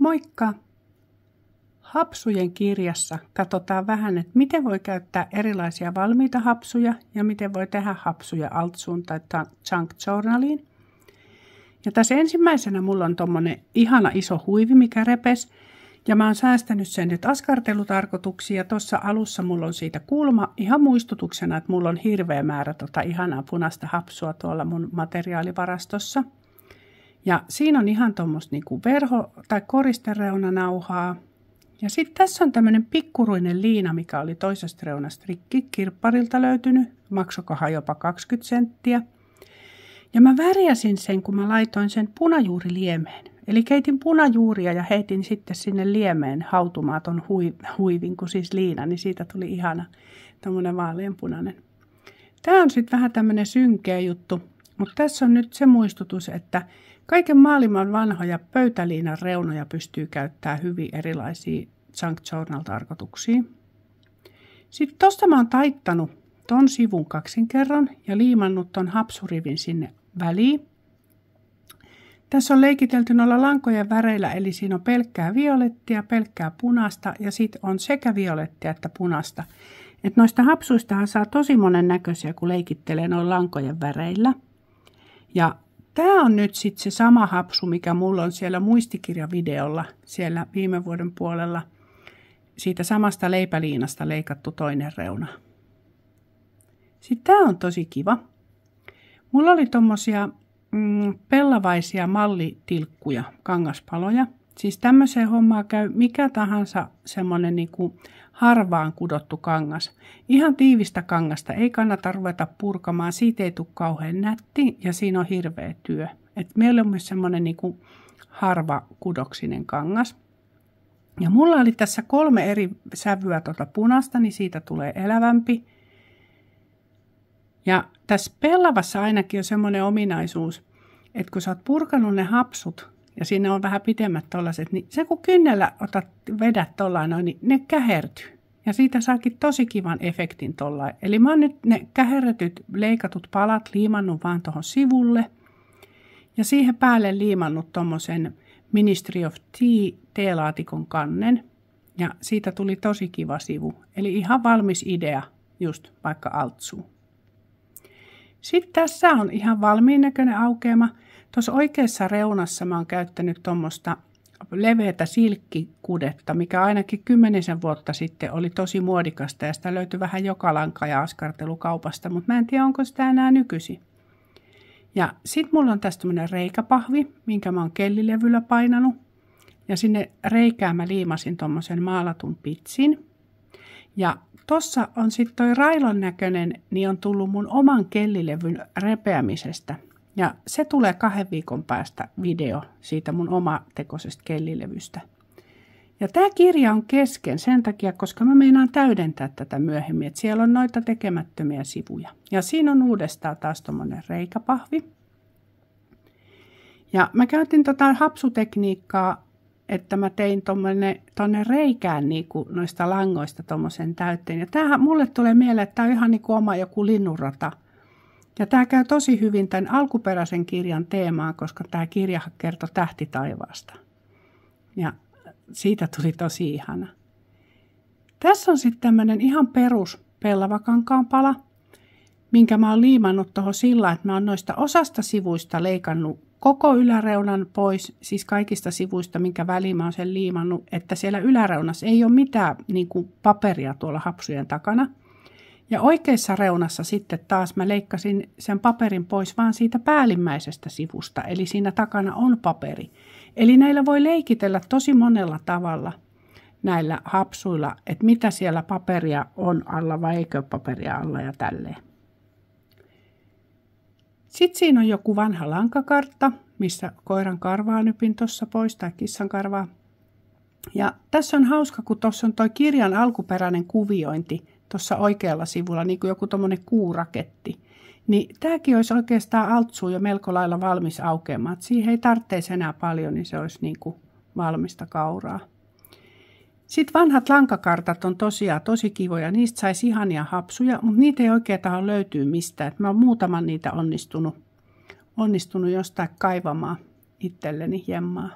Moikka! Hapsujen kirjassa katsotaan vähän, että miten voi käyttää erilaisia valmiita hapsuja ja miten voi tehdä hapsuja Altsuun tai Chunk Journaliin. Ja tässä ensimmäisenä mulla on tommonen ihana iso huivi, mikä repes. Ja mä oon säästänyt sen nyt askartelutarkoituksiin ja tuossa alussa mulla on siitä kulma ihan muistutuksena, että mulla on hirveä määrä tota ihanaa punaista hapsua tuolla mun materiaalivarastossa. Ja siinä on ihan tuommoista niinku verho- tai koristereunanauhaa. Ja sitten tässä on tämmöinen pikkuruinen liina, mikä oli toisesta reunasta rikki, kirpparilta löytynyt, maksokohan jopa 20 senttiä. Ja mä värjäsin sen, kun mä laitoin sen punajuuriliemeen. Eli keitin punajuuria ja heitin sitten sinne liemeen hautumaan ton huivin, kun siis liina, niin siitä tuli ihana tämmöinen vaaleanpunainen. Tämä on sitten vähän tämmöinen synkeä juttu, mutta tässä on nyt se muistutus, että kaiken maailman vanhoja pöytäliinan reunoja pystyy käyttämään hyvin erilaisiin junk journal-tarkoituksiin. Sitten tuosta mä oon taittanut ton sivun kaksin kerran ja liimannut ton hapsurivin sinne väliin. Tässä on leikitelty noilla lankojen väreillä, eli siinä on pelkkää violettia, pelkkää punasta ja sitten on sekä violettia että punasta. Et noista hapsuistahan saa tosi monen näköisiä, kun leikittelee noin lankojen väreillä. Ja tämä on nyt sitten se sama hapsu, mikä mulla on siellä muistikirjavideolla siellä viime vuoden puolella. Siitä samasta leipäliinasta leikattu toinen reuna. Sitten tämä on tosi kiva. Mulla oli tommosia mm, pellavaisia mallitilkkuja, kangaspaloja. Siis tämmöiseen hommaan käy mikä tahansa semmoinen niinku harvaan kudottu kangas. Ihan tiivistä kangasta ei kannata ruveta purkamaan, siitä ei tule kauhean nätti ja siinä on hirveä työ. Et meillä on myös semmoinen niinku harva kudoksinen kangas. Ja mulla oli tässä kolme eri sävyä tuota punasta, niin siitä tulee elävämpi. Ja tässä pellavassa ainakin on semmoinen ominaisuus, että kun sä oot purkanut ne hapsut ja sinne on vähän pitemmät tollaset, niin se kun kynnellä otat, vedät tollaan noin, niin ne kähertyy. Ja siitä saakin tosi kivan efektin tollain. Eli mä oon nyt ne käherretyt leikatut palat liimannut vaan tuohon sivulle. Ja siihen päälle liimannut tommosen Ministry of Tea teelaatikon kannen. Ja siitä tuli tosi kiva sivu. Eli ihan valmis idea just vaikka altsuun. Sitten tässä on ihan valmiin näköinen aukeama. Tuossa oikeassa reunassa mä oon käyttänyt tuommoista leveätä silkkikudetta, mikä ainakin kymmenisen vuotta sitten oli tosi muodikasta ja sitä löytyi vähän joka lanka ja askartelukaupasta, mutta mä en tiedä onko sitä enää nykyisin. Ja sitten mulla on tästä tämmöinen reikäpahvi, minkä mä oon kellilevyllä painanut. Ja sinne reikään mä liimasin tuommoisen maalatun pitsin. Ja Tossa on sitten toi railon näköinen, niin on tullut mun oman kellilevyn repeämisestä. Ja se tulee kahden viikon päästä video siitä mun omatekoisesta kellilevystä. Ja tämä kirja on kesken sen takia, koska mä meinaan täydentää tätä myöhemmin, että siellä on noita tekemättömiä sivuja. Ja siinä on uudestaan taas tuommoinen reikäpahvi. Ja mä käytin tota hapsutekniikkaa että mä tein tuonne reikään niin kuin noista langoista tuommoisen täytteen. Ja tämähän mulle tulee mieleen, että tämä on ihan niin kuin oma joku linnunrata. Ja tämä käy tosi hyvin tämän alkuperäisen kirjan teemaan, koska tämä kirja kertoo tähti taivaasta. Ja siitä tuli tosi ihana. Tässä on sitten tämmöinen ihan perus pellavakankaan pala, minkä mä oon liimannut tuohon sillä, että mä oon noista osasta sivuista leikannut koko yläreunan pois, siis kaikista sivuista, minkä väliin mä oon sen liimannut, että siellä yläreunassa ei ole mitään niin kuin paperia tuolla hapsujen takana. Ja oikeassa reunassa sitten taas mä leikkasin sen paperin pois vaan siitä päällimmäisestä sivusta, eli siinä takana on paperi. Eli näillä voi leikitellä tosi monella tavalla näillä hapsuilla, että mitä siellä paperia on alla vai eikö paperia alla ja tälleen. Sitten siinä on joku vanha lankakartta, missä koiran karvaa nypin tuossa pois tai kissan karvaa. Ja tässä on hauska, kun tuossa on tuo kirjan alkuperäinen kuviointi tuossa oikealla sivulla, niin kuin joku tuommoinen kuuraketti. Niin tämäkin olisi oikeastaan altsuu jo melko lailla valmis aukeamaan. Siihen ei tarvitse enää paljon, niin se olisi niin kuin valmista kauraa. Sitten vanhat lankakartat on tosiaan tosi kivoja, niistä saisi ihania hapsuja, mutta niitä ei oikein taho löytyy mistään. Et mä oon muutaman niitä onnistunut, onnistunut jostain kaivamaan itselleni jemmaa.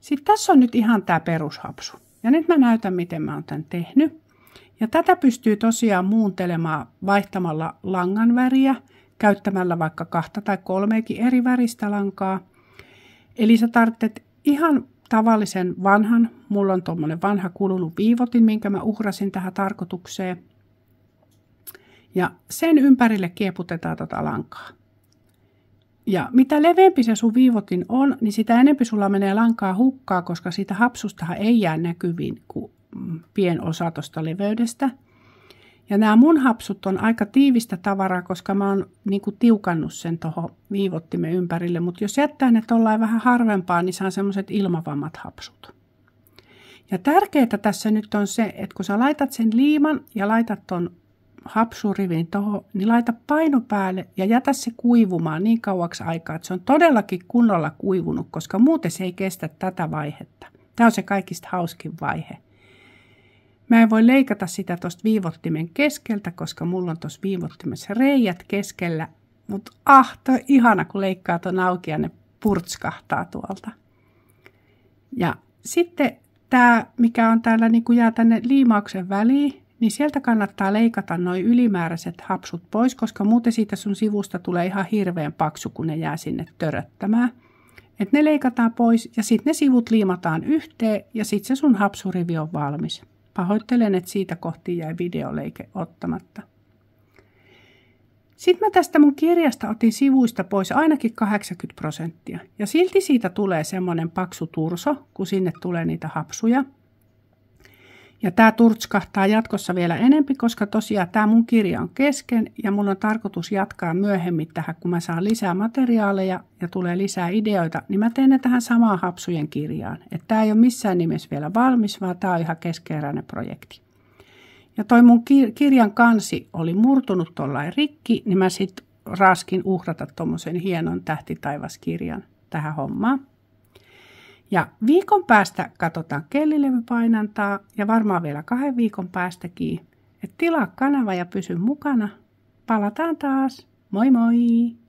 Sitten tässä on nyt ihan tämä perushapsu. Ja nyt mä näytän, miten mä oon tämän tehnyt. Ja tätä pystyy tosiaan muuntelemaan vaihtamalla langan väriä, käyttämällä vaikka kahta tai kolmeekin eri väristä lankaa. Eli sä tarvitset ihan tavallisen vanhan, mulla on tuommoinen vanha kulunut viivotin, minkä mä uhrasin tähän tarkoitukseen. Ja sen ympärille kieputetaan tota lankaa. Ja mitä leveämpi se sun viivotin on, niin sitä enempi sulla menee lankaa hukkaa, koska siitä hapsustahan ei jää näkyviin kuin pien osa tuosta leveydestä. Ja nämä mun hapsut on aika tiivistä tavaraa, koska mä oon niinku tiukannut sen tuohon viivottimen ympärille. Mutta jos jättää ne tuollain vähän harvempaa, niin saa semmoiset ilmavammat hapsut. Ja tärkeää tässä nyt on se, että kun sä laitat sen liiman ja laitat ton hapsurivin tuohon, niin laita paino päälle ja jätä se kuivumaan niin kauaksi aikaa, että se on todellakin kunnolla kuivunut, koska muuten se ei kestä tätä vaihetta. Tämä on se kaikista hauskin vaihe. Mä en voi leikata sitä tuosta viivottimen keskeltä, koska mulla on tuossa viivottimessa reijät keskellä. Mutta ah, toi ihana, kun leikkaa ton auki ja ne purtskahtaa tuolta. Ja sitten tämä, mikä on täällä, niin kun jää tänne liimauksen väliin, niin sieltä kannattaa leikata noin ylimääräiset hapsut pois, koska muuten siitä sun sivusta tulee ihan hirveän paksu, kun ne jää sinne töröttämään. Et ne leikataan pois ja sitten ne sivut liimataan yhteen ja sitten se sun hapsurivi on valmis. Pahoittelen, että siitä kohti jäi videoleike ottamatta. Sitten mä tästä mun kirjasta otin sivuista pois ainakin 80 prosenttia. Ja silti siitä tulee semmoinen paksu turso, kun sinne tulee niitä hapsuja. Ja tämä turtskahtaa jatkossa vielä enempi, koska tosiaan tämä mun kirja on kesken ja mun on tarkoitus jatkaa myöhemmin tähän, kun mä saan lisää materiaaleja ja tulee lisää ideoita, niin mä teen ne tähän samaan hapsujen kirjaan. Että tämä ei ole missään nimessä vielä valmis, vaan tämä on ihan keskeeräinen projekti. Ja toi mun kirjan kansi oli murtunut tuollain rikki, niin mä sitten raskin uhrata tuommoisen hienon tähtitaivaskirjan tähän hommaan. Ja viikon päästä katsotaan kellilevypainantaa ja varmaan vielä kahden viikon päästäkin. Et tilaa kanava ja pysy mukana. Palataan taas. Moi moi!